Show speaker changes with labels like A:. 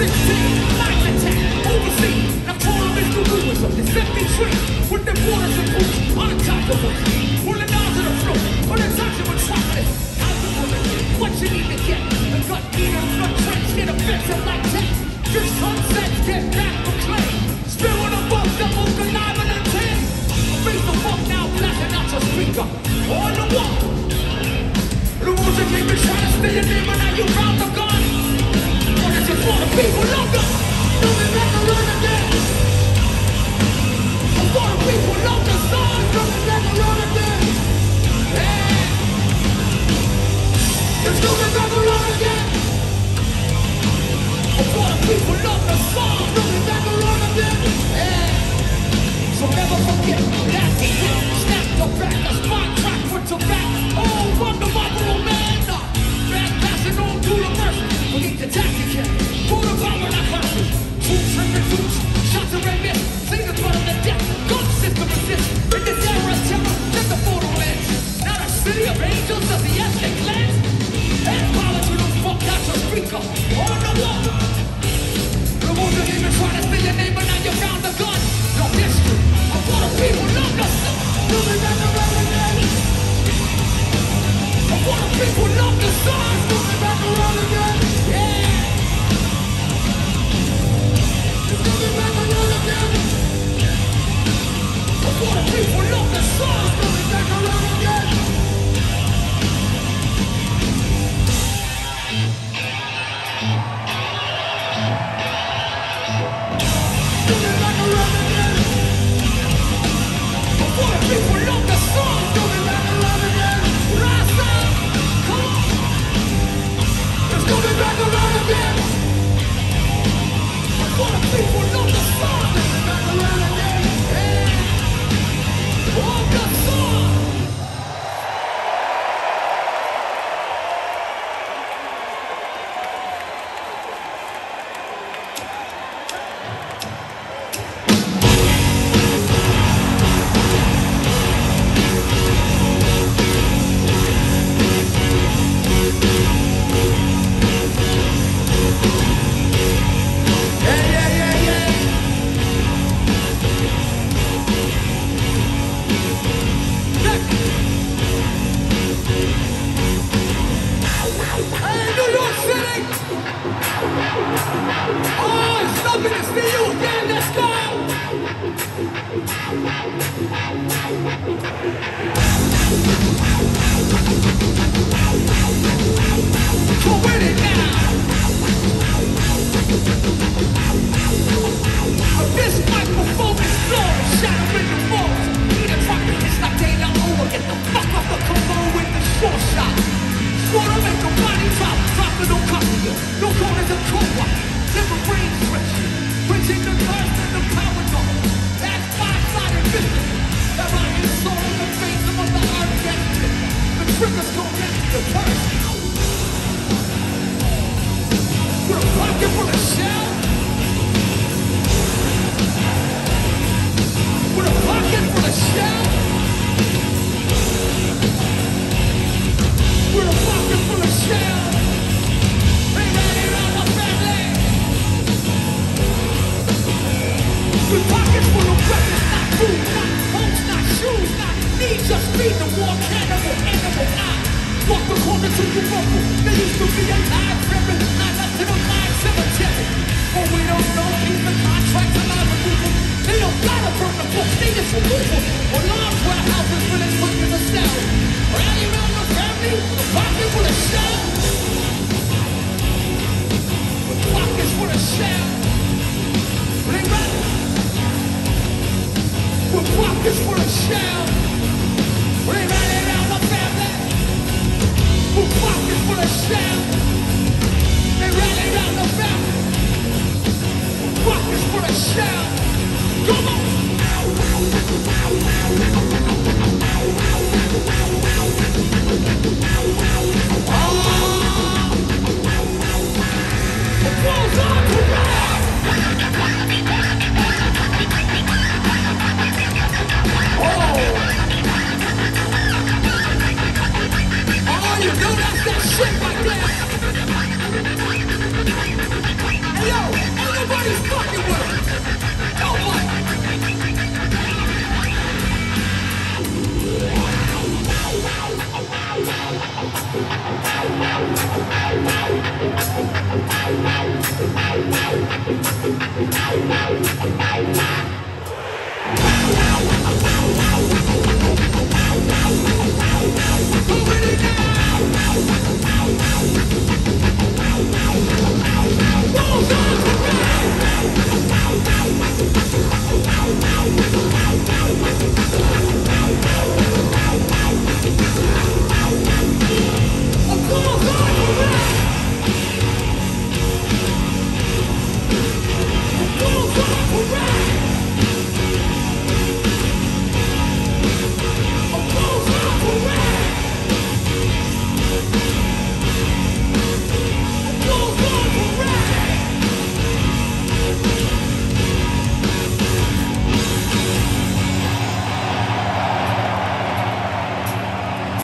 A: 16, attack, overseas. Now total is the rulers of With the borders of boots on. That's it, snap the back, the spot It's full of weapons, not food, not homes, not shoes, not need. Just feed the war cannibal, animal. I walk the corner to you rumble. There used to be a live rebel. I left to the mind cemetery. But we don't know he's the contract to live removal. They don't gotta burn the books, they just removal. Or large warehouses, village weapons and salary. Who really now?